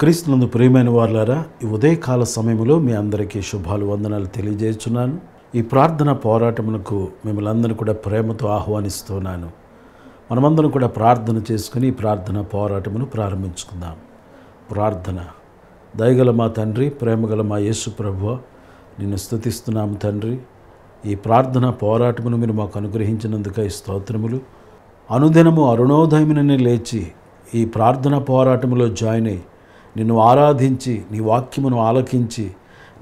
క్రీస్తునందు ప్రియమైన వారులారా ఈ ఉదయకాల సమయంలో మీ అందరికీ శుభాలు వందనాలు తెలియజేస్తున్నాను. ఈ ప్రార్థన పోరాటమునకు మిమ్మల్ని కూడా ప్రేమతో ఆహ్వానిస్తున్నాను. మనమందరం కూడా ప్రార్థన చేసుకుని ఈ ప్రార్థన పోరాటమును ప్రారంభించుకుందాం. ప్రార్థన. దయగల మా తండ్రి ప్రేమగల మా యేసు ప్రభువ నిన్ను స్థుతిస్తున్నాము తండ్రి. ఈ ప్రార్థన పోరాటమును మీరు మాకు అనుగ్రహించినందుకై స్తోత్రములు. అనుదినము అరుణోదయమునని లేచి ఈ ప్రార్థన పోరాటములో జాయిన్ అయి నిన్ను ఆరాధించి నీ వాక్యమును ఆలకించి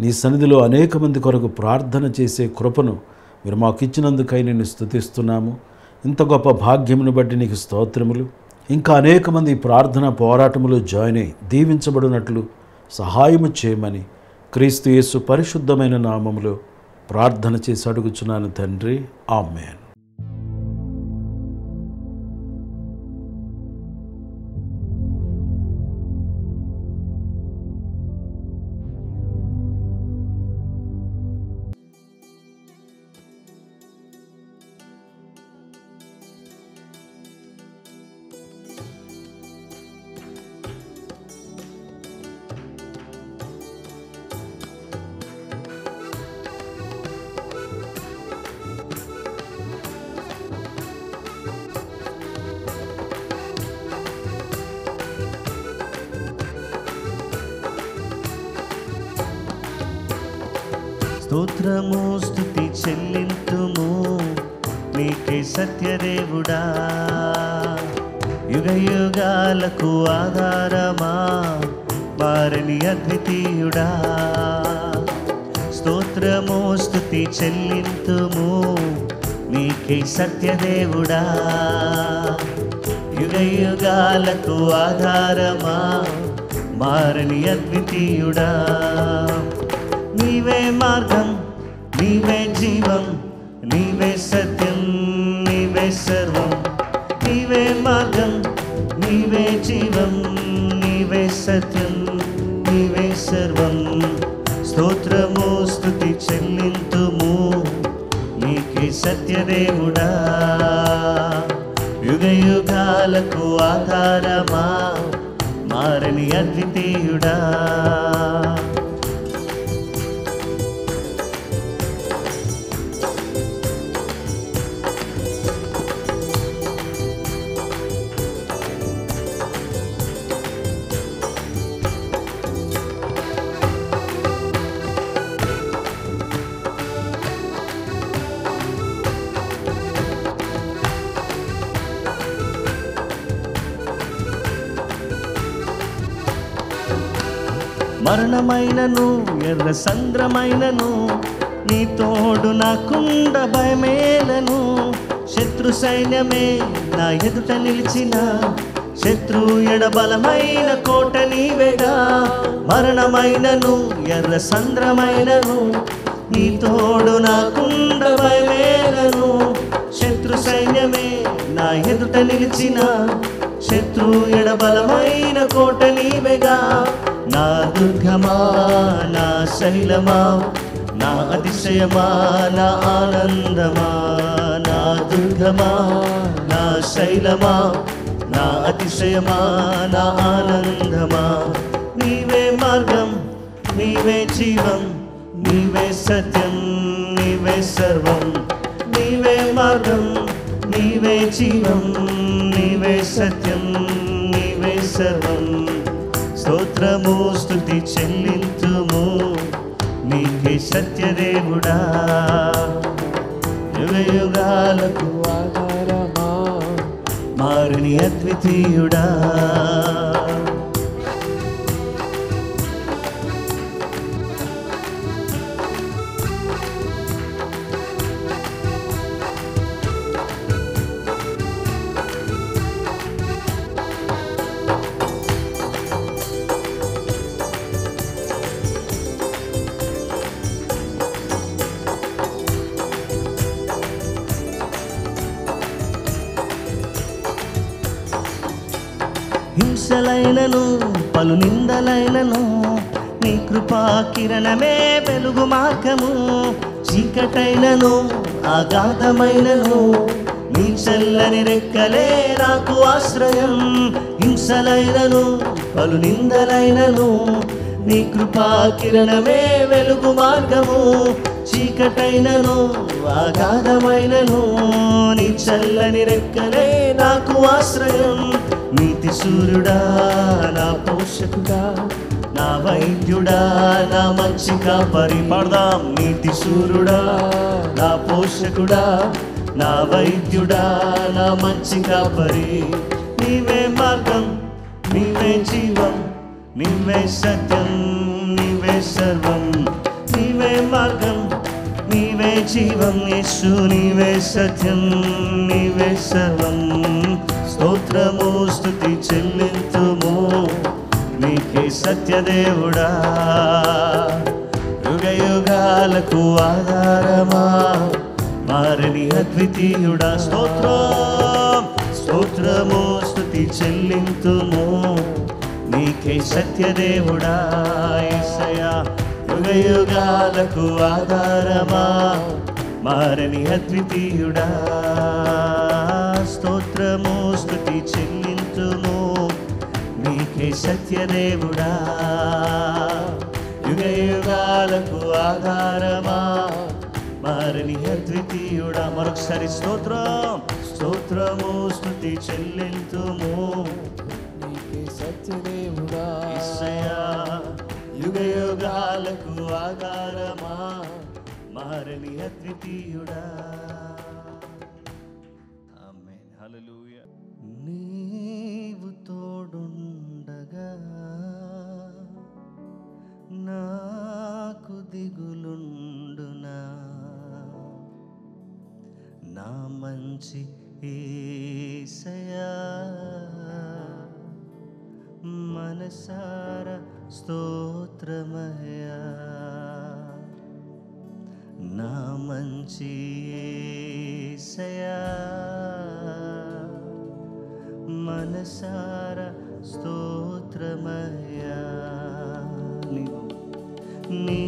నీ సన్నిధిలో అనేక మంది కొరకు ప్రార్థన చేసే కృపను మీరు మాకు ఇచ్చినందుకై నిన్ను స్థుతిస్తున్నాము ఇంత గొప్ప భాగ్యమును బట్టి నీకు స్తోత్రములు. ఇంకా అనేక మంది ప్రార్థన పోరాటములు జాయిన్ అయి దీవించబడినట్లు సహాయము చేయమని క్రీస్తు యేసు పరిశుద్ధమైన నామములో ప్రార్థన చేసి అడుగుచున్నాను తండ్రి. ఆమెన్. వారిని అద్వితీయుడా స్తోత్రము స్థుతి చెల్లింతుము నీకే సత్యదేవుడా యుగ యుగాలకు ఆధారమా మారని అద్వితీయుడా నీవే మార్గం నీవే జీవం నీవే సత్యం నీవే సర్వం నీవే మార్గం నీవే జీవం నీవే సత్యం నీవే సర్వం స్తోత్రము స్థుతి చెల్లింతుము. నీకే సత్యదేవుడా యుగయుగాలకు ఆధారమా మారని అద్వితీయుడా. మరణమైనను ఎర్ర సంద్రమైనను నీ తోడు నాకుండ భయమేలను శత్రు సైన్యమే నా ఎదుట నిలిచిన శత్రు ఎడబలమైన కోట నీవేగా మరణమైనను ఎర్ర సంద్రమైనను నీ తోడు నాకుండ భయమేలను శత్రు సైన్యమే నా ఎదుట నిలిచిన శత్రు ఎడబలమైన కోట నీవేగా నా దుర్గమా నా శైలమా నా అతిశయమా నా ఆనందమా నా దుర్గమా నా శైలమా నా అతిశయమా నా ఆనందమా. నీవే మార్గం నీవే జీవం నీవే సత్యం నీవే సర్వం. నీవే మార్గం నీవే జీవం నీవే సత్యం నీవే సర్వం. స్తోత్రము స్థుతి చెల్లించుము నీకే సత్యదేవుడా. యుగ యుగాలకు ఆధారమా. మారిని అద్వితీయుడా. హింసలైనను పలు నిందలైనను నీ కృపా కిరణమే వెలుగు మార్గము. చీకటైనను అగాధమైనను నీ చల్లని రెక్కలే నాకు ఆశ్రయం. హింసలైనను పలు నిందలైనను నీ కృపా కిరణమే వెలుగు మార్గము. చీకటైనను ఆగాధమైనను నీ చల్లని రెక్కలే నాకు ఆశ్రయం. నీతి సూర్యుడా నా పోషకుడా నా వైద్యుడా నా మంచి కాపరి పడదాం నీతి సూర్యుడా నా పోషకుడా నా వైద్యుడా నా మంచి కాపరి నీవే మార్గం నీవే జీవం నీవే సత్యం నీవే సర్వం. నీవే మార్గం జీవం యేసు నీవే సత్యం నీవే సర్వం స్తోత్రము స్థుతి చెల్లింతుము. నీకే సత్యదేవుడా. యుగయుగాలకు ఆధారమా. మారని అద్వితీయుడా. స్తోత్రం స్తోత్రము స్థుతి చెల్లింతుము. నీకే సత్యదేవుడా యేసయ్యా యుగ ఆధారమా? మారని అద్వితీయుడా స్తోత్రము స్థుతి చెల్లింతుము నీకే సత్యదేవుడా. యుగయుగాలకు ఆధారమా? మారని అద్వితీయుడా మరొకసారి స్తోత్రం స్తోత్రము స్థుతి చెల్లింతుము నీకే సత్యదేవుడా. యుగయుగాలకు ఆధారమా? మారని అద్వితీయుడా? నీవు తోడుండగా నాకు దిగులుండునా? నా మంచి ఏసయా? మనసారా స్తోత్రమయ్యా. నా మంచి ఏసయా మనసార స్తోత్రమయ్యా. నీ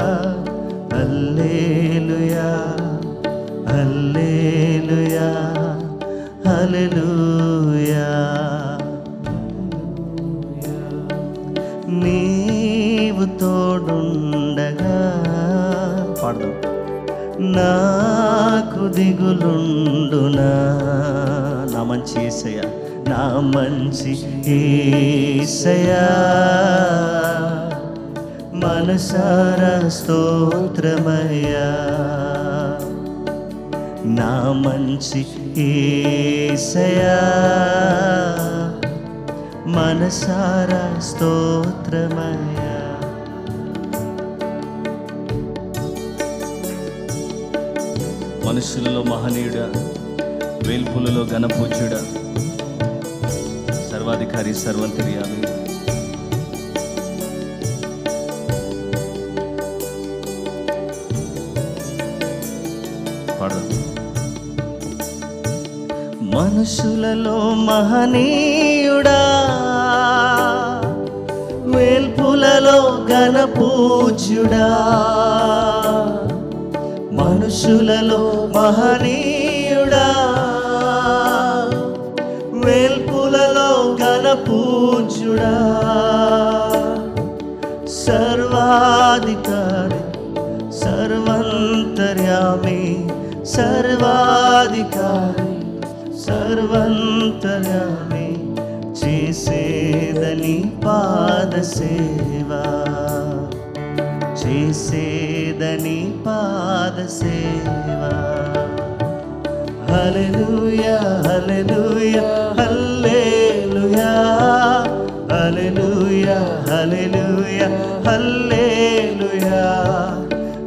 నాకు దిగులుండునా? నా మంచి ఏసయ్య నా మంచి ఏసయ్యా. మనసారా స్తోత్రమయ్యా. నా మంచి ఏసయ్యా. మనసారా స్తోత్రమయ్యా. మనుషులలో మహనీయుడా వేల్పులలో ఘనపూజ్యుడా సర్వాధికారి సర్వంతిర్యామి పాడదాం. మనుషులలో మహనీయుడా వేల్పులలో ఘనపూజ్యుడా మనుషులలో మహనీయుడా. వేల్పులలో ఘనపూజ్యుడా. సర్వాధికారి సర్వంతర్యామి సర్వాధికారి సర్వంతర్యామి చేసేదని పాద సేవా చేసే నీ పాద సేవా. హల్లెలూయా హల్లెలూయా హల్లెలూయా. హల్లెలూయా హల్లెలూయా హల్లెలూయా.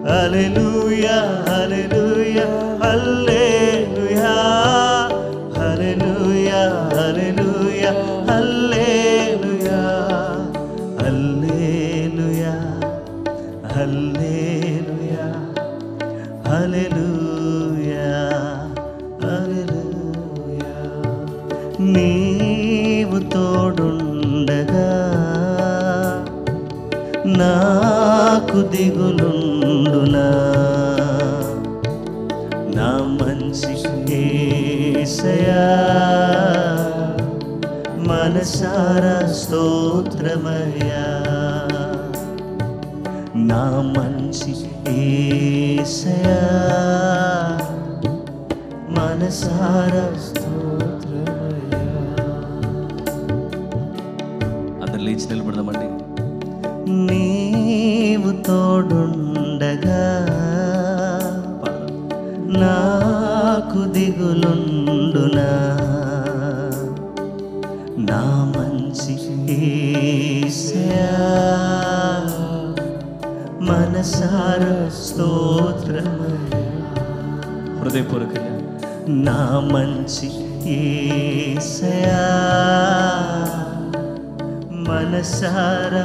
హల్లెలూయా హల్లెలూయా హల్లెలూయా. దిగులుండునా? నా మంచి ఏసయా మనసారా స్తోత్రమయ్యా. నా మంచి ఏసయా మనసారా అందరు లేచి నిలబడదామండి. నీవు తోడుండగా నాకు దిగులుండునా? నా మంచి మనసార స్తోత్రమయ్యా. హృదయపూర్వకంగా నా మంచి ఏసయా మనసారా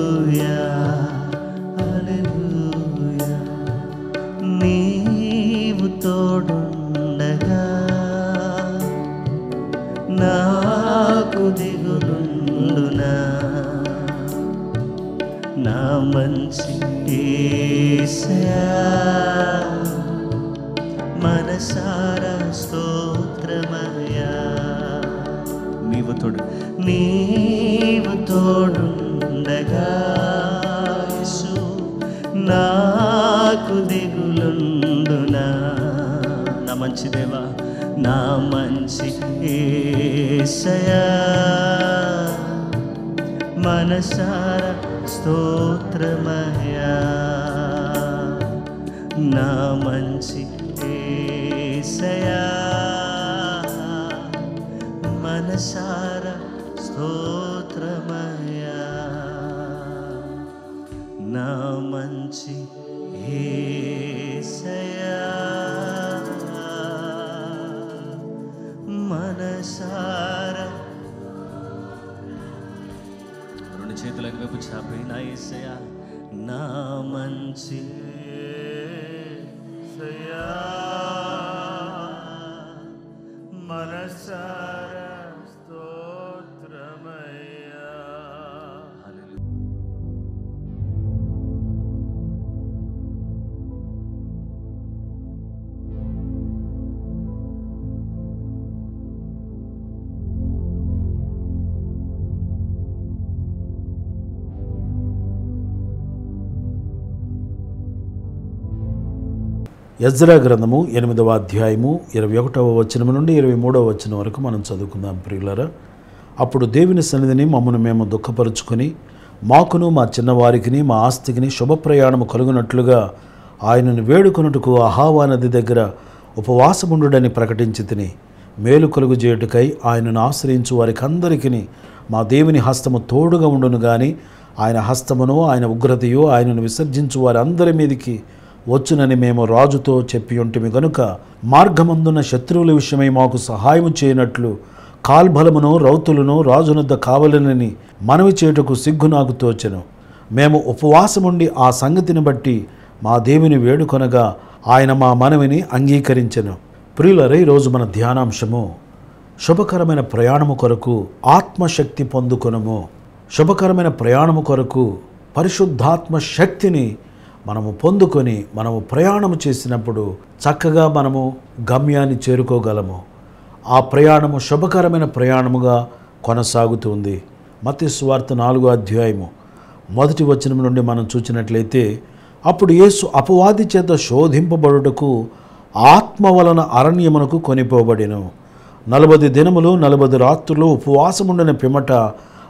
मनसार स्तोत्रमया ना मनसि एषया मनसार स्तोत्रमया ना मनसि हे రైతులకు చపినైసయా నా మంచి సయా ఎజ్రా గ్రంథము ఎనిమిదవ అధ్యాయము ఇరవై ఒకటవ వచనం నుండి ఇరవై మూడవ వచనం వరకు మనం చదువుకుందాం ప్రియులరా. అప్పుడు దేవుని సన్నిధిని మమ్మను మేము దుఃఖపరుచుకొని మాకును మా చిన్నవారికిని మా ఆస్తికిని శుభప్రయాణము కలుగునట్లుగా ఆయనను వేడుకొనుటకు అహావా నది దగ్గర ఉపవాసముండుడని ప్రకటించి తిని మేలు కలుగు చేయుటకై ఆయనను ఆశ్రయించు వారికి అందరికీ మా దేవుని హస్తము తోడుగా ఉండును కానీ ఆయన హస్తమును ఆయన ఉగ్రతయో ఆయనను విసర్జించు వారి అందరి మీదికి వచ్చునని మేము రాజుతో చెప్పి ఉంటిమి గనుక మార్గమందున శత్రువుల విషయమై మాకు సహాయము చేయనట్లు కాల్బలమును రౌతులను రాజునొద్ద కావలనని మనవి చేయుటకు సిగ్గు నాకు తోచెను. మేము ఉపవాసముండి ఆ సంగతిని బట్టి మా దేవుని వేడుకొనగా ఆయన మా మనవిని అంగీకరించెను. ప్రియులరై రోజు మన ధ్యానాంశము శుభకరమైన ప్రయాణము కొరకు ఆత్మశక్తి పొందుకొనము. శుభకరమైన ప్రయాణము కొరకు పరిశుద్ధాత్మ శక్తిని మనము పొందుకొని మనము ప్రయాణము చేసినప్పుడు చక్కగా మనము గమ్యాన్ని చేరుకోగలము. ఆ ప్రయాణము శుభకరమైన ప్రయాణముగా కొనసాగుతుంది మతి స్వార్థ నాలుగో అధ్యాయము. మొదటి వచనం నుండి మనం చూసినట్లయితే అప్పుడు యేసు అపవాది చేత శోధింపబడుటకు ఆత్మ వలన అరణ్యమునకు కొనిపోబడిను. నలభై దినములు నలభై రాత్రులు ఉపవాసముండిన పిమట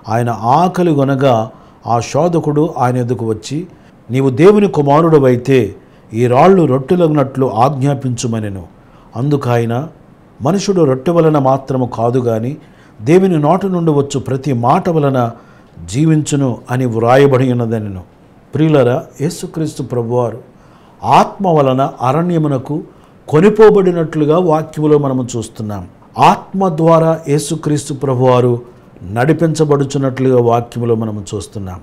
ఆయన ఆకలి గొనగా ఆ శోధకుడు ఆయన ఎదుకు వచ్చి నీవు దేవుని కుమారుడవైతే ఈ రాళ్ళు రొట్టెలగినట్లు ఆజ్ఞాపించుమనెను. అందుకైన మనుషుడు రొట్టె వలన మాత్రము కాదు గాని దేవుని నోట నుండి వచ్చు ప్రతి మాట వలన జీవించును అని వ్రాయబడి ఉన్నదనెను. ప్రియులరా యేసుక్రీస్తు ప్రభువారు ఆత్మ వలన అరణ్యమునకు కొనిపోబడినట్లుగా వాక్యములో మనము చూస్తున్నాం. ఆత్మ ద్వారా యేసుక్రీస్తు ప్రభువారు నడిపించబడుచున్నట్లుగా వాక్యములో మనము చూస్తున్నాం.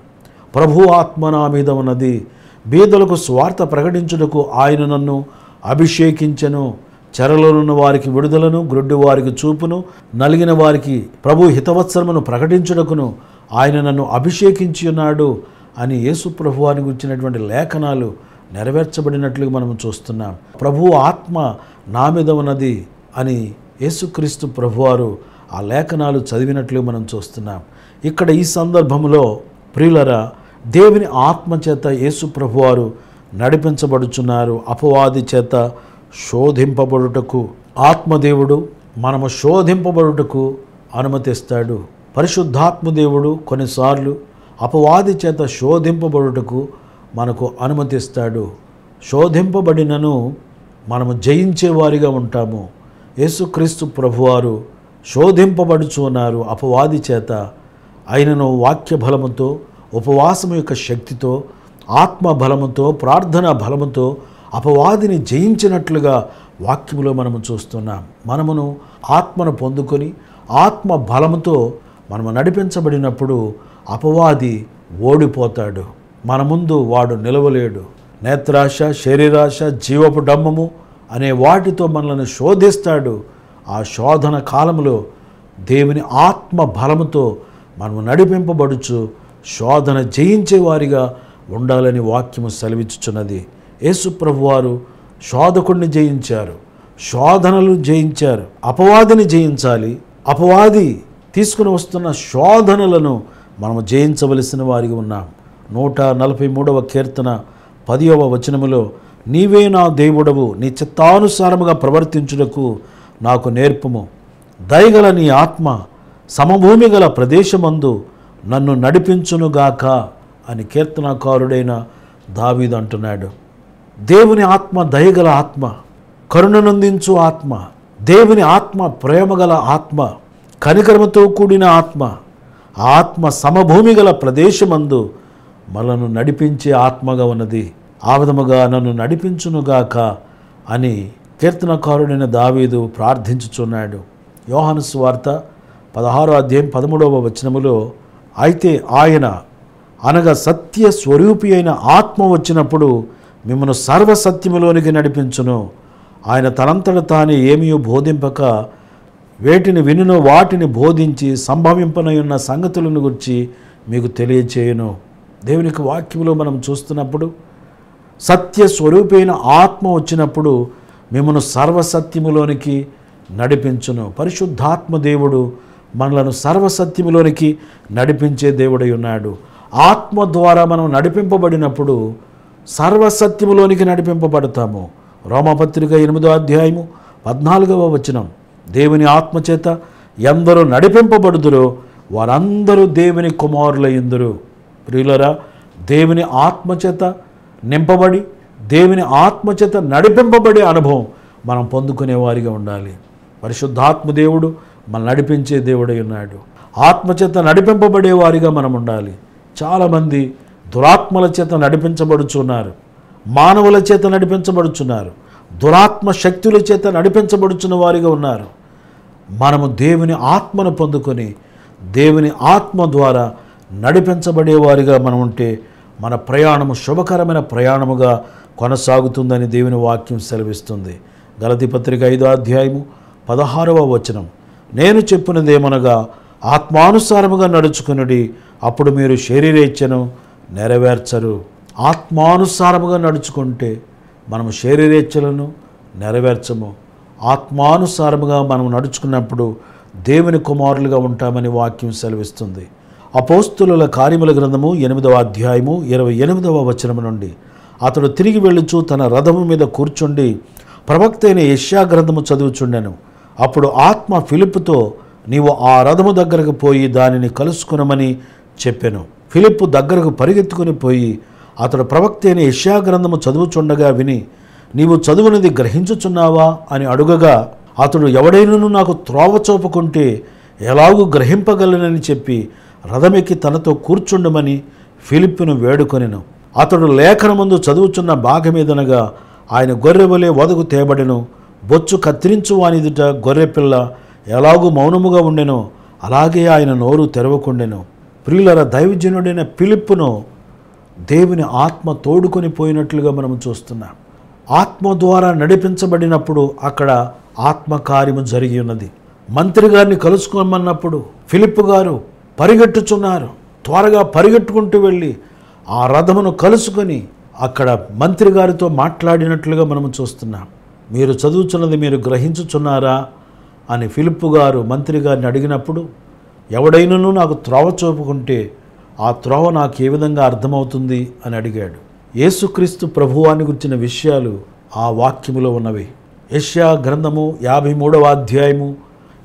ప్రభు ఆత్మ నా మీద ఉన్నది బీదలకు స్వార్థ ప్రకటించుటకు ఆయన నన్ను అభిషేకించను. చెరలోనున్న వారికి విడుదలను గ్రొడ్డి వారికి చూపును నలిగిన వారికి ప్రభు హితవత్సరమును ప్రకటించుటకును ఆయన నన్ను అభిషేకించి ఉన్నాడు అని యేసు ప్రభువాని గురించినటువంటి లేఖనాలు నెరవేర్చబడినట్లుగా మనం చూస్తున్నాం. ప్రభు ఆత్మ నా మీద ఉన్నది అని యేసుక్రీస్తు ప్రభువారు ఆ లేఖనాలు చదివినట్లు మనం చూస్తున్నాం. ఇక్కడ ఈ సందర్భంలో ప్రియులరా దేవుని ఆత్మ చేత యేసు ప్రభువారు నడిపించబడుచున్నారు. అపవాది చేత శోధింపబడుటకు ఆత్మదేవుడు మనము శోధింపబడుటకు అనుమతిస్తాడు. పరిశుద్ధాత్మదేవుడు కొన్నిసార్లు అపవాది చేత శోధింపబడుటకు మనకు అనుమతిస్తాడు. శోధింపబడినను మనము జయించేవారిగా ఉంటాము. యేసుక్రీస్తు ప్రభువారు శోధింపబడుచున్నారు అపవాది చేత. అయినను వాక్య బలముతో ఉపవాసం యొక్క శక్తితో ఆత్మ బలముతో ప్రార్థన బలముతో అపవాదిని జయించినట్లుగా వాక్యములో మనము చూస్తున్నాం. మనమును ఆత్మను పొందుకొని ఆత్మ బలముతో మనము నడిపించబడినప్పుడు అపవాది ఓడిపోతాడు. మన ముందు వాడు నిలవలేడు. నేత్రాశ శరీరాశ జీవపు డమ్మము అనే వాటితో మనల్ని శోధిస్తాడు. ఆ శోధన కాలంలో దేవుని ఆత్మ బలముతో మనము నడిపింపబడుచు శోధన జయించే వారిగా ఉండాలని వాక్యము సెలవిచ్చుచున్నది. యేసుప్రభు వారు శోధకుడిని జయించారు. శోధనలు జయించారు. అపవాదిని జయించాలి. అపవాది తీసుకుని వస్తున్న శోధనలను మనము జయించవలసిన వారిగా ఉన్నాం. నూట నలభై మూడవ కీర్తన పదియవ వచనములో నీవే నా దేవుడవు నీ చిత్తానుసారముగా ప్రవర్తించుటకు నాకు నేర్పుము. దయగల నీ ఆత్మ సమభూమి గల ప్రదేశమందు నన్ను నడిపించునుగాక అని కీర్తనకారుడైన దావీదు అంటున్నాడు. దేవుని ఆత్మ దయగల ఆత్మ కరుణనందించు ఆత్మ దేవుని ఆత్మ ప్రేమగల ఆత్మ కనికరమతో కూడిన ఆత్మ ఆత్మ సమభూమి గల ప్రదేశమందు మనను నడిపించే ఆత్మగా ఉన్నది. ఆ విధముగా నన్ను నడిపించునుగాక అని కీర్తనకారుడైన దావీదు ప్రార్థించుచున్నాడు. యోహాను వార్త పదహారో అధ్యాయం పదమూడవ వచనములో అయితే ఆయన అనగా సత్య స్వరూపి అయిన ఆత్మ వచ్చినప్పుడు మిమ్మల్ని సర్వసత్యములోనికి నడిపించును. ఆయన తనంతట తానే ఏమీ బోధింపక వేటిని వినును వాటిని బోధించి సంభవింపనై ఉన్న సంగతులను గురించి మీకు తెలియచేయను. దేవునికి వాక్యంలో మనం చూస్తున్నప్పుడు సత్య స్వరూపైన ఆత్మ వచ్చినప్పుడు మిమ్మను సర్వసత్యములోనికి నడిపించును. పరిశుద్ధాత్మ దేవుడు మనలను సర్వసత్యములోనికి నడిపించే దేవుడై ఉన్నాడు. ఆత్మ ద్వారా మనం నడిపింపబడినప్పుడు సర్వసత్యములోనికి నడిపింపబడతాము. రోమపత్రిక ఎనిమిదో అధ్యాయము పద్నాలుగవ వచనం. దేవుని ఆత్మచేత ఎందరూ నడిపింపబడుదురో వారందరూ దేవుని కుమారులయ్యుందురు ప్రియులరా దేవుని ఆత్మచేత నింపబడి దేవుని ఆత్మచేత నడిపింపబడే అనుభవం మనం పొందుకునే వారిగా ఉండాలి. పరిశుద్ధాత్మ దేవుడు మనం నడిపించే దేవుడై ఉన్నాడు. ఆత్మచేత నడిపింపబడే వారిగా మనం ఉండాలి. చాలామంది దురాత్మల చేత నడిపించబడుచున్నారు. మానవుల చేత నడిపించబడుచున్నారు. దురాత్మ శక్తుల చేత నడిపించబడుచున్న వారిగా ఉన్నారు. మనము దేవుని ఆత్మను పొందుకొని దేవుని ఆత్మ ద్వారా నడిపించబడేవారిగా మనం ఉంటే మన ప్రయాణము శుభకరమైన ప్రయాణముగా కొనసాగుతుందని దేవుని వాక్యం సెలవిస్తుంది. గలతి పత్రిక ఐదో అధ్యాయము పదహారవ వచనం. నేను చెప్పినదేమనగా ఆత్మానుసారముగా నడుచుకునుడి అప్పుడు మీరు శరీరేచ్ఛను నెరవేర్చరు. ఆత్మానుసారముగా నడుచుకుంటే మనము శరీరేచ్ఛలను నెరవేర్చము. ఆత్మానుసారముగా మనం నడుచుకున్నప్పుడు దేవుని కుమారులుగా ఉంటామని వాక్యం సెలవిస్తుంది. అపోస్తుల కార్యముల గ్రంథము ఎనిమిదవ అధ్యాయము ఇరవై ఎనిమిదవ వచనము నుండి. అతడు తిరిగి వెళ్ళుచు తన రథము మీద కూర్చుండి ప్రవక్త అయిన యష్యా గ్రంథము చదువుచుండెను. అప్పుడు ఆత్మ ఫిలిప్తో నీవు ఆ రథము దగ్గరకు పోయి దానిని కలుసుకునమని చెప్పాను. ఫిలిప్ దగ్గరకు పరిగెత్తుకుని పోయి అతడు ప్రవక్త అయిన యష్యా గ్రంథము చదువుచుండగా విని నీవు చదువునది గ్రహించుచున్నావా? అని అడుగగా అతడు ఎవడైనను నాకు త్రోవ చూపకుంటే ఎలాగూ గ్రహింపగలనని చెప్పి రథమెక్కి తనతో కూర్చుండమని ఫిలిప్పును వేడుకొనెను. అతడు లేఖనమందు చదువుచున్న భాగమేదనగా ఆయన గొర్రెవలే వదకు తేబడెను. బొచ్చు కత్తిరించు వానిదుట గొర్రెపిల్ల ఎలాగూ మౌనముగా ఉండెనో అలాగే ఆయన నోరు తెరవకుండెను. ప్రియులర దైవజనుడైన పిలుపును దేవుని ఆత్మ తోడుకొని పోయినట్లుగా మనం చూస్తున్నాం. ఆత్మ ద్వారా నడిపించబడినప్పుడు అక్కడ ఆత్మకార్యము జరిగి ఉన్నది. మంత్రి గారిని కలుసుకోమన్నప్పుడు ఫిలిప్ గారు పరిగెట్టుచున్నారు. త్వరగా పరిగెట్టుకుంటూ వెళ్ళి ఆ రథమును కలుసుకొని అక్కడ మంత్రి గారితో మాట్లాడినట్లుగా మనం చూస్తున్నాం. మీరు చదువుచున్నది మీరు గ్రహించుచున్నారా అని ఫిలిప్పు గారు మంత్రి గారిని అడిగినప్పుడు ఎవడైనను నాకు త్రోవ చూపుకుంటే ఆ త్రోవ నాకు ఏ విధంగా అర్థమవుతుంది? అని అడిగాడు. యేసుక్రీస్తు ప్రభువాన్ని గురించిన విషయాలు ఆ వాక్యములో ఉన్నవి. యష్యా గ్రంథము యాభై మూడవ అధ్యాయము.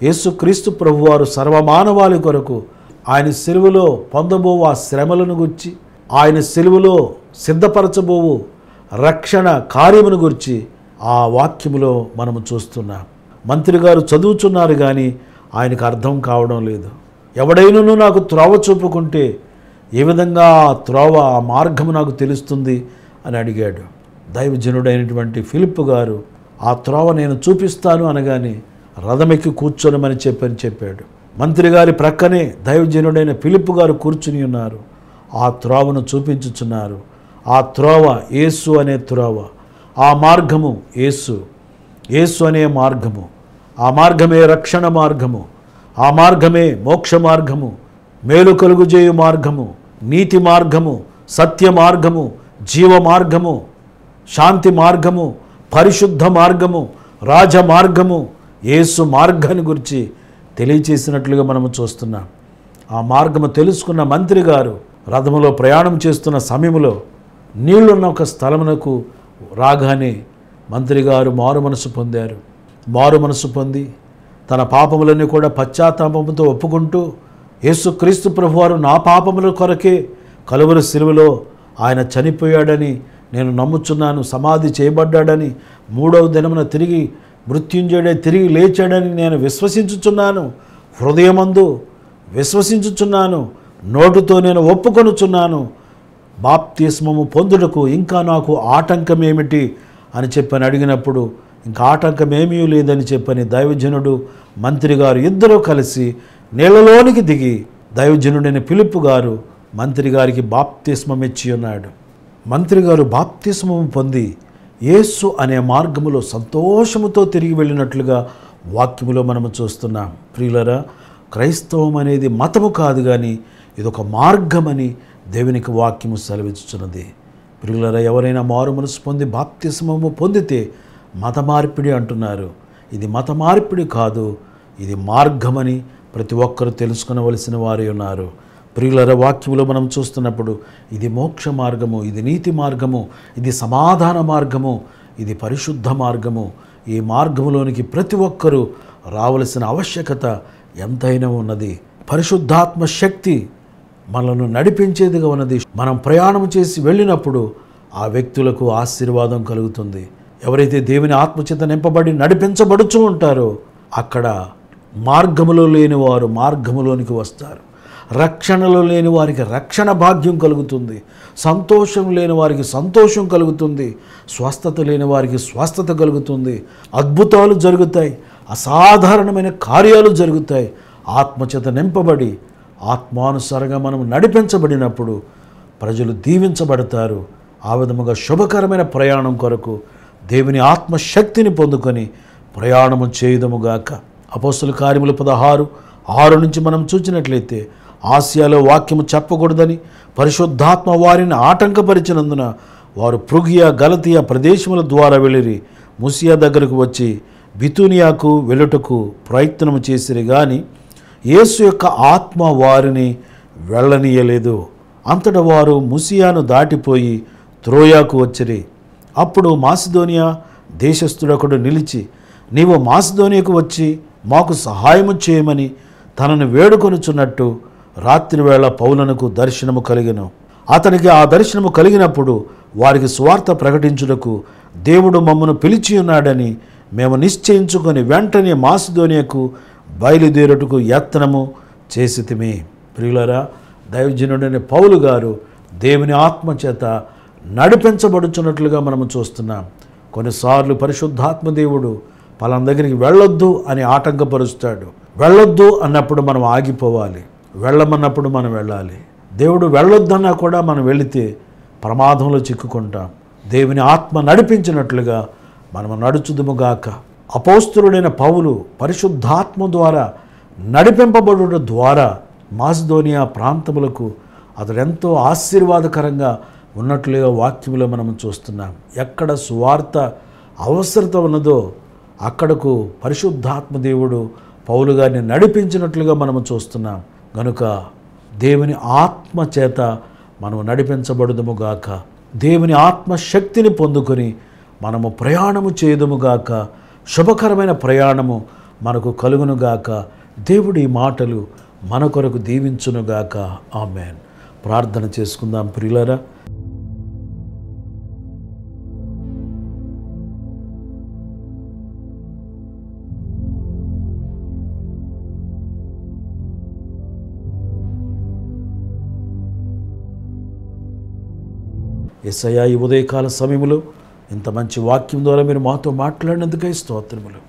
యేసుక్రీస్తు ప్రభువారు సర్వమానవాళి కొరకు ఆయన సెలువులో పొందబోవు ఆ శ్రమలను గుర్చి ఆయన సెలువులో సిద్ధపరచబోవు రక్షణ కార్యమును గురించి ఆ వాక్యములో మనము చూస్తున్నాం. మంత్రి గారు చదువుచున్నారు కానీ ఆయనకు అర్థం కావడం లేదు. ఎవడైనను నాకు త్రోవ చూపుకుంటే ఏ విధంగా ఆ త్రోవ ఆ మార్గము నాకు తెలుస్తుంది అని అడిగాడు. దైవజనుడైనటువంటి ఫిలిప్ గారు ఆ త్రోవ నేను చూపిస్తాను అనగానే రథమెక్కి కూర్చోనమని చెప్పని చెప్పాడు. మంత్రి గారి ప్రక్కనే దైవజనుడైన ఫిలిప్ గారు కూర్చుని ఉన్నారు. ఆ త్రోవను చూపించుచున్నారు. ఆ త్రోవ యేసు అనే త్రోవ. ఆ మార్గము యేసు. యేసు అనే మార్గము. ఆ మార్గమే రక్షణ మార్గము. ఆ మార్గమే మోక్ష మార్గము. మేలు కలుగుజేయు మార్గము. నీతి మార్గము. సత్య మార్గము. జీవ మార్గము. శాంతి మార్గము. పరిశుద్ధ మార్గము. రాజ మార్గము. యేసు మార్గాన్ని గురించి తెలియచేసినట్లుగా మనము చూస్తున్నాం. ఆ మార్గము తెలుసుకున్న మంత్రి గారు రథములో ప్రయాణం చేస్తున్న సమయంలో నీళ్ళున్న ఒక స్థలమునకు రాగానే మంత్రి గారు మారు మనసు పొందారు. మారు మనసు పొంది తన పాపములన్నీ కూడా పశ్చాత్తాపంతో ఒప్పుకుంటూ యేసుక్రీస్తు ప్రభువారు నా పాపముల కొరకే కలువరు సిలువలో ఆయన చనిపోయాడని నేను నమ్ముచున్నాను. సమాధి చేయబడ్డాడని మూడవ దినమున తిరిగి మృత్యుంజయుడే తిరిగి లేచాడని నేను విశ్వసించుచున్నాను. హృదయమందు విశ్వసించుచున్నాను. నోటుతో నేను ఒప్పుకొనుచున్నాను. బాప్తిస్మము పొందుటకు ఇంకా నాకు ఆటంకం ఏమిటి అని చెప్పని అడిగినప్పుడు ఇంకా ఆటంకం ఏమీ లేదని చెప్పని దైవజనుడు మంత్రి గారు ఇద్దరూ కలిసి నీళ్ళలోనికి దిగి దైవజనుడైన పిలుపు గారు మంత్రి గారికి బాప్తిస్మం ఇచ్చి ఉన్నాడు. మంత్రి గారు బాప్తిస్మం పొంది యేసు అనే మార్గములో సంతోషముతో తిరిగి వెళ్ళినట్లుగా వాక్యములో మనము చూస్తున్నాం. ప్రియులరా క్రైస్తవం అనేది మతము కాదు కానీ ఇదొక మార్గమని దేవునికి వాక్యము సెలవిచ్చుచున్నది. ప్రియులరా ఎవరైనా మారు మనసు పొంది బాప్తిస్మము పొందితే మత మార్పిడి అంటున్నారు. ఇది మత మార్పిడి కాదు ఇది మార్గమని ప్రతి ఒక్కరూ తెలుసుకునవలసిన వారే ఉన్నారు. ప్రియులర వాక్యములో మనం చూస్తున్నప్పుడు ఇది మోక్ష మార్గము ఇది నీతి మార్గము ఇది సమాధాన మార్గము ఇది పరిశుద్ధ మార్గము. ఈ మార్గములోనికి ప్రతి ఒక్కరూ రావలసిన ఆవశ్యకత ఎంతైనా ఉన్నది. పరిశుద్ధాత్మ శక్తి మనల్ని నడిపించేదిగా ఉన్నది. మనం ప్రయాణం చేసి వెళ్ళినప్పుడు ఆ వ్యక్తులకు ఆశీర్వాదం కలుగుతుంది. ఎవరైతే దేవుని ఆత్మచేత నింపబడి నడిపించబడుచు ఉంటారో అక్కడ మార్గములో లేని వారు మార్గములోనికి వస్తారు. రక్షణలో లేని వారికి రక్షణ భాగ్యం కలుగుతుంది. సంతోషం లేని వారికి సంతోషం కలుగుతుంది. స్వస్థత లేని వారికి స్వస్థత కలుగుతుంది. అద్భుతాలు జరుగుతాయి. అసాధారణమైన కార్యాలు జరుగుతాయి. ఆత్మచేత నింపబడి ఆత్మానుసారంగా మనం నడిపించబడినప్పుడు ప్రజలు దీవించబడతారు. ఆ విధముగా శుభకరమైన ప్రయాణం కొరకు దేవుని ఆత్మశక్తిని పొందుకొని ప్రయాణము చేయుదముగాక అపోస్తుల కార్యములు పదహారు ఆరు నుంచి మనం చూసినట్లయితే ఆసియాలో వాక్యము చెప్పకూడదని పరిశుద్ధాత్మ వారిని ఆటంకపరిచినందున వారు పృగియా గలతియా ప్రదేశముల ద్వారా వెళ్ళిరి ముసియా దగ్గరకు వచ్చి బితునియాకు వెళ్ళుటకు ప్రయత్నము చేసిరి కానీ యేసు యొక్క ఆత్మ వారిని వెళ్ళనీయలేదు. అంతట వారు ముసియాను దాటిపోయి త్రోయాకు వచ్చిరి. అప్పుడు మాసిదోనియా దేశస్థుడొకడు నిలిచి నీవు మాసిదోనియాకు వచ్చి మాకు సహాయము చేయమని తనను వేడుకొనుచున్నట్టు రాత్రివేళ పౌలనకు దర్శనము కలిగను. అతనికి ఆ దర్శనము కలిగినప్పుడు వారికి స్వార్థ ప్రకటించుటకు దేవుడు మమ్మను పిలిచి ఉన్నాడని మేము నిశ్చయించుకొని వెంటనే మాసిదోనియకు బయలుదేరుటకు యత్నము చేసితిమి. ప్రియులరా దైవజనుడైన పౌలు గారు దేవుని ఆత్మ చేత నడిపించబడుచున్నట్లుగా మనము చూస్తున్నాం. కొన్నిసార్లు పరిశుద్ధాత్మ దేవుడు పలాన దగ్గరికి వెళ్ళొద్దు అని ఆటంకపరుస్తాడు. వెళ్ళొద్దు అన్నప్పుడు మనం ఆగిపోవాలి. వెళ్ళమన్నప్పుడు మనం వెళ్ళాలి. దేవుడు వెళ్ళొద్దన్నా కూడా మనం వెళితే ప్రమాదంలో చిక్కుకుంటాం. దేవుని ఆత్మ నడిపించినట్లుగా మనము నడుచుదుముగాక అపోస్తులుడైన పౌలు పరిశుద్ధాత్మ ద్వారా నడిపింపబడుట ద్వారా మాసిదోనియా ప్రాంతములకు అతడు ఎంతో ఆశీర్వాదకరంగా ఉన్నట్లుగా వాక్యములో మనం చూస్తున్నాం. ఎక్కడ సువార్త అవసరత ఉన్నదో అక్కడకు పరిశుద్ధాత్మ దేవుడు పౌలు గారిని నడిపించినట్లుగా మనము చూస్తున్నాం. గనుక దేవుని ఆత్మ చేత మనము నడిపించబడుదుముగాక దేవుని ఆత్మ శక్తిని పొందుకొని మనము ప్రయాణము చేయదుముగాక శుభకరమైన ప్రయాణము మనకు కలుగునుగాక. దేవుడి మాటలు మన కొరకు దీవించునుగాక. ఆమెన్. ప్రార్థన చేసుకుందాం ప్రియులరా. ఎస్ఐ ఈ ఉదయకాల సమయంలో ఇంత మంచి వాక్యం ద్వారా మీరు మాతో మాట్లాడినందుకై స్తోత్రములు.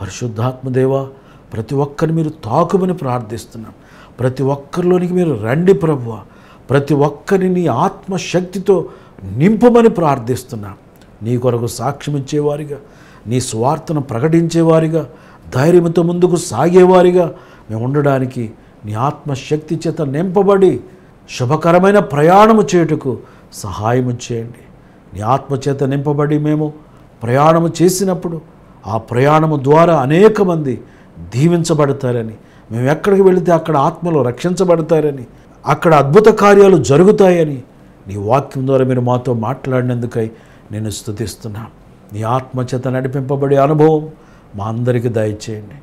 పరిశుద్ధాత్మదేవ ప్రతి ఒక్కరిని మీరు తాకుమని ప్రార్థిస్తున్నాం. ప్రతి ఒక్కరిలోనికి మీరు రండి ప్రభువ. ప్రతి ఒక్కరిని నీ ఆత్మశక్తితో నింపమని ప్రార్థిస్తున్నాం. నీ కొరకు సాక్ష్యం ఇచ్చేవారిగా నీ స్వార్థను ప్రకటించేవారిగా ధైర్యంతో ముందుకు సాగేవారిగా మేము ఉండడానికి నీ ఆత్మశక్తి చేత నింపబడి శుభకరమైన ప్రయాణము చేయుటకు సహాయము చేయండి. నీ ఆత్మచేత నింపబడి మేము ప్రయాణము చేసినప్పుడు ఆ ప్రయాణము ద్వారా అనేక మంది దీవించబడతారని మేము ఎక్కడికి వెళితే అక్కడ ఆత్మలో రక్షించబడతారని అక్కడ అద్భుత కార్యాలు జరుగుతాయని నీ వాక్యం ద్వారా మీరు మాతో మాట్లాడినందుకై నేను స్థుతిస్తున్నాను నీ ఆత్మచేత నడిపింపబడే అనుభవం మా అందరికీ దయచేయండి.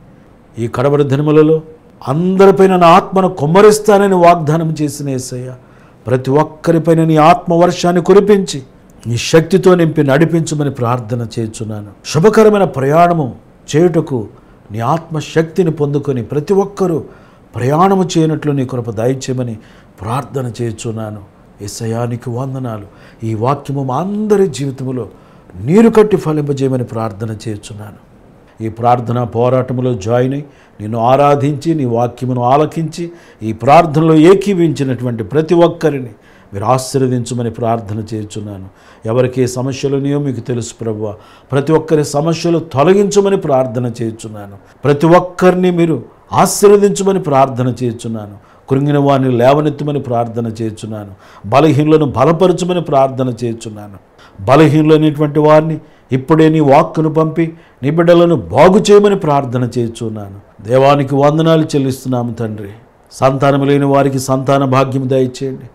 ఈ కడవరి దినములలో అందరిపైన నా ఆత్మను కొమ్మరిస్తానని వాగ్దానం చేసిన ఏసయ్య ప్రతి ఒక్కరిపైన నీ ఆత్మవర్షాన్ని కురిపించి నీ శక్తితో నింపి నడిపించమని ప్రార్థన చేయుచున్నాను. శుభకరమైన ప్రయాణము చేయుటకు నీ ఆత్మ శక్తిని పొందుకొని ప్రతి ఒక్కరూ ప్రయాణము చేయనట్లు నీ కృప దయచేయమని ప్రార్థన చేయుచున్నాను. ఏసయానికి వందనాలు. ఈ వాక్యము మా అందరి జీవితంలో నీరు కట్టి ఫలింపజేయమని ప్రార్థన చేయుచున్నాను. ఈ ప్రార్థన పోరాటంలో జాయిన్ అయి నిన్ను ఆరాధించి నీ వాక్యమును ఆలకించి ఈ ప్రార్థనలో ఏకీవించినటువంటి ప్రతి ఒక్కరిని మీరు ఆశీర్వదించమని ప్రార్థన చేస్తున్నాను ఎవరికి ఏ మీకు తెలుసు ప్రభు ప్రతి ఒక్కరి సమస్యలు తొలగించమని ప్రార్థన చేస్తున్నాను ప్రతి ఒక్కరిని మీరు ఆశీర్వదించమని ప్రార్థన చేస్తున్నాను కృంగిన వారిని లేవనెత్తమని ప్రార్థన చేస్తున్నాను బలహీనులను బలపరచమని ప్రార్థన చేస్తున్నాను బలహీనులైనటువంటి వారిని ఇప్పుడే నీ వాక్కును పంపి నీ బిడ్డలను బాగు చేయమని ప్రార్థన చేస్తున్నాను దేవానికి వందనాలు చెల్లిస్తున్నాము తండ్రి. సంతానం లేని వారికి సంతాన భాగ్యం దయచేయండి.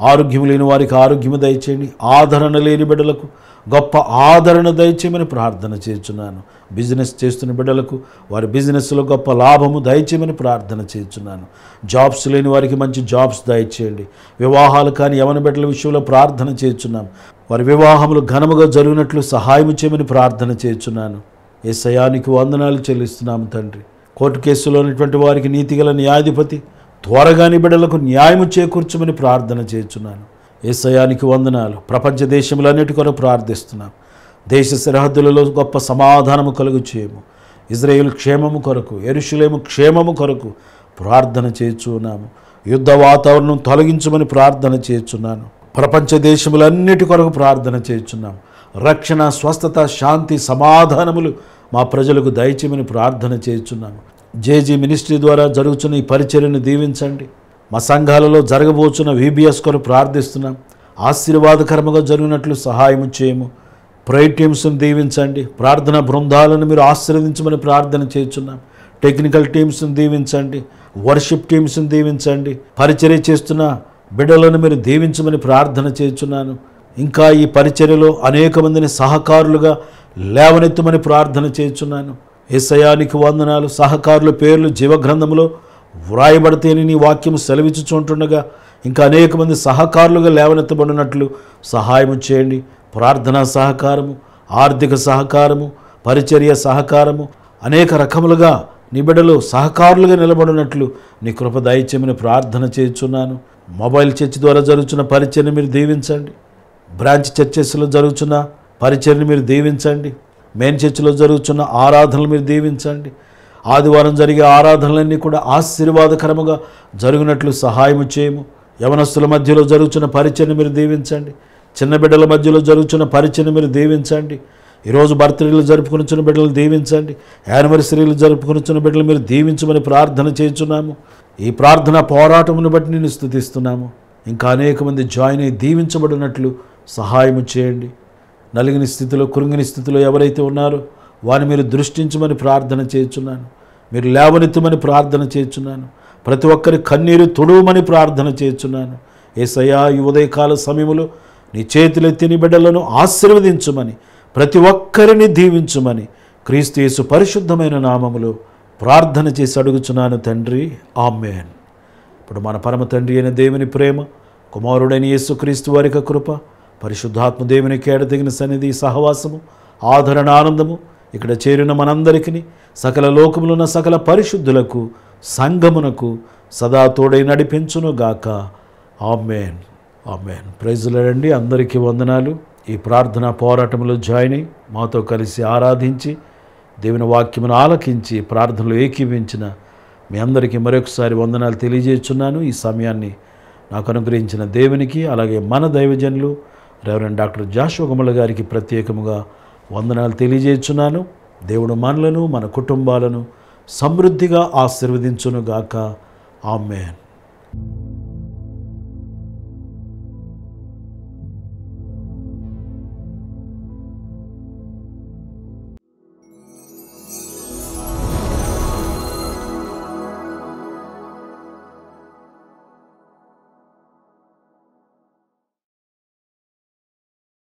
ఆరోగ్యం లేని వారికి ఆరోగ్యము దయచేయండి. ఆదరణ లేని బిడ్డలకు గొప్ప ఆదరణ దయచేయమని ప్రార్థన చేస్తున్నాను. బిజినెస్ చేస్తున్న బిడ్డలకు వారి బిజినెస్లో గొప్ప లాభము దయచేయమని ప్రార్థన చేస్తున్నాను. జాబ్స్ లేని వారికి మంచి జాబ్స్ దయచేయండి. వివాహాలు కానీ యవన బిడ్డల విషయంలో ప్రార్థన చేస్తున్నాం. వారి వివాహములు ఘనముగా జరిగినట్లు సహాయం చేయమని ప్రార్థన చేస్తున్నాను. ఏ సయానికి వందనాలు చెల్లిస్తున్నాము తండ్రి. కోర్టు కేసులో ఉన్నటువంటి వారికి నీతిగల న్యాయాధిపతి త్వరగాని బిడలకు న్యాయము చేకూర్చమని ప్రార్థన చేస్తున్నాను ఏసయానికి వందనాలు. ప్రపంచ దేశములన్నిటి కొరకు ప్రార్థిస్తున్నాం. దేశ సరిహద్దులలో గొప్ప సమాధానము కలుగు చేయము. ఇజ్రాయేల్ క్షేమము కొరకు ఎరుషులేము క్షేమము కొరకు ప్రార్థన చేస్తున్నాము యుద్ధ వాతావరణం తొలగించమని ప్రార్థన చేస్తున్నాను ప్రపంచ దేశములన్నిటి కొరకు ప్రార్థన చేస్తున్నాం రక్షణ స్వస్థత శాంతి సమాధానములు మా ప్రజలకు దయచేయమని ప్రార్థన చేస్తున్నాము జేజీ మినిస్ట్రీ ద్వారా జరుగుతున్న ఈ పరిచర్యను దీవించండి. మా సంఘాలలో జరగబోతున్న వీబీఎస్ కొరకు ప్రార్థిస్తున్నాం. ఆశీర్వాదకరముగా జరిగినట్లు సహాయం చేయము. ప్రైట్ టీమ్స్ను దీవించండి. ప్రార్థన బృందాలను మీరు ఆశీర్వదించమని ప్రార్థన చేస్తున్నాం. టెక్నికల్ టీమ్స్ను దీవించండి. వర్షిప్ టీమ్స్ను దీవించండి. పరిచర్య చేస్తున్న బిడ్డలను మీరు దీవించమని ప్రార్థన చేస్తున్నాను. ఇంకా ఈ పరిచర్యలో అనేక మందిని సహకారులుగా లేవనెత్తమని ప్రార్థన చేస్తున్నాను. ఏసయానికి వందనాలు. సహకారుల పేర్లు జీవగ్రంథంలో వ్రాయబడితేని నీ వాక్యం సెలవిచ్చుచుంటుండగా ఇంకా అనేక మంది సహకారులుగా లేవనెత్తబడినట్లు సహాయం చేయండి. ప్రార్థనా సహకారము ఆర్థిక సహకారము పరిచర్య సహకారము అనేక రకములుగా నిబిడలు సహకారులుగా నిలబడినట్లు నీ కృప దయచేమని ప్రార్థన చేస్తున్నాను మొబైల్ చర్చ్ ద్వారా జరుగుతున్న పరిచర్ని మీరు దీవించండి. బ్రాంచ్ చర్చెస్లో జరుగుతున్న పరిచర్ని మీరు దీవించండి. మెయిన్ చర్చిలో జరుగుతున్న ఆరాధనలు మీరు దీవించండి. ఆదివారం జరిగే ఆరాధనలన్నీ కూడా ఆశీర్వాదకరముగా జరిగినట్లు సహాయం చేయము. యవనస్తుల మధ్యలో జరుగుతున్న పరిచయను మీరు దీవించండి. చిన్న బిడ్డల మధ్యలో జరుగుతున్న పరిచయను మీరు దీవించండి. ఈరోజు బర్త్డేలు జరుపుకునిచున్న బిడ్డలు దీవించండి. యానివర్సరీలు జరుపుకునిచున్న బిడ్డలు మీరు దీవించమని ప్రార్థన చేయించున్నాము ఈ ప్రార్థన పోరాటమును బట్టి నేను స్థుతిస్తున్నాము. ఇంకా అనేక మంది జాయిన్ అయి దీవించబడినట్లు సహాయం చేయండి. నలిగిన స్థితిలో కురుంగిన స్థితిలో ఎవరైతే ఉన్నారో వారిని మీరు దృష్టించమని ప్రార్థన చేస్తున్నాను మీరు లేవనెత్తమని ప్రార్థన చేస్తున్నాను ప్రతి ఒక్కరి కన్నీరు తుడవమని ప్రార్థన చేస్తున్నాను ఏసయా ఈ ఉదయకాల సమయంలో నీ చేతులెత్తి నీ బిడ్డలను ఆశీర్వదించమని ప్రతి ఒక్కరిని దీవించమని క్రీస్తు పరిశుద్ధమైన నామములో ప్రార్థన చేసి అడుగుచున్నాను తండ్రి. ఆమెన్. ఇప్పుడు మన పరమ తండ్రి అయిన దేవుని ప్రేమ కుమారుడైన యేసుక్రీస్తు క్రీస్తు వారిక కృప పరిశుద్ధాత్మ దేవుని సన్నిధి సహవాసము ఆదరణ ఆనందము ఇక్కడ చేరిన మనందరికీ సకల లోకములున్న సకల పరిశుద్ధులకు సంఘమునకు సదా తోడై నడిపించును గాక. ఆమెన్. ఆమెన్. ప్రైజులండి అందరికీ వందనాలు. ఈ ప్రార్థన పోరాటంలో జాయిన్ అయి మాతో కలిసి ఆరాధించి దేవుని వాక్యమును ఆలకించి ప్రార్థనలు ఏకీవించిన మీ అందరికీ మరొకసారి వందనాలు తెలియజేస్తున్నాను. ఈ సమయాన్ని నాకు అనుగ్రహించిన దేవునికి అలాగే మన దైవజనులు రెవరెండ్ డాక్టర్ జాషోగమల గారికి ప్రత్యేకముగా వందనాలు తెలియజేస్తున్నాను దేవుడు మనలను మన కుటుంబాలను సమృద్ధిగా ఆశీర్వదించునుగాక. ఆమెన్.